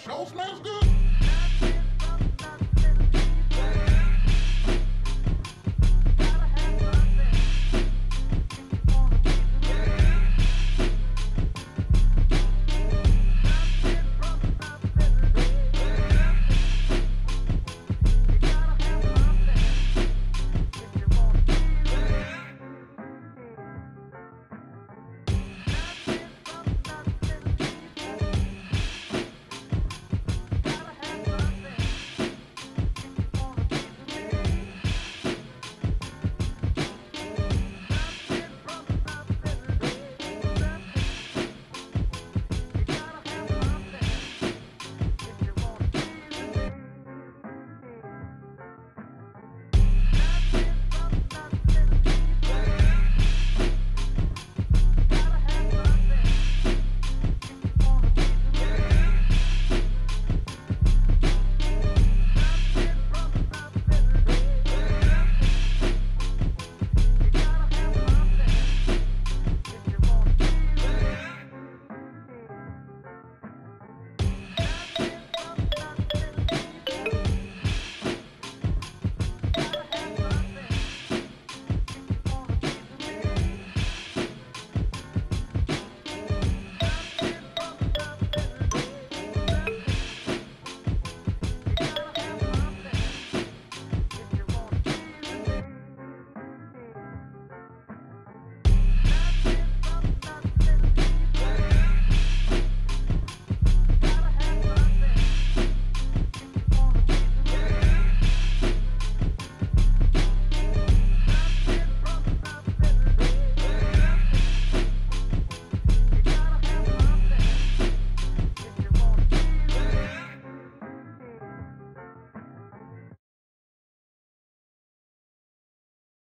show smells good.